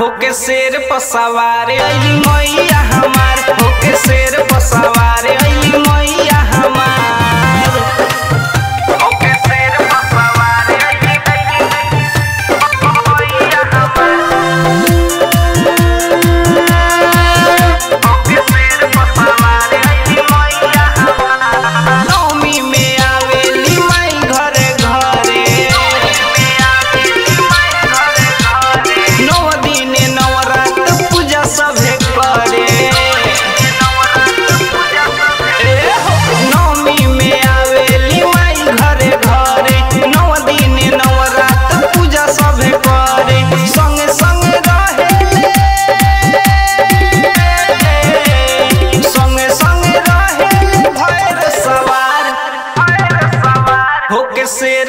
होके शेर पसवार मैया हमार होके शेर पसवार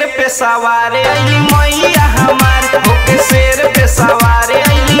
शेर पे सवारे मैया हमार शेर पे सवारे अली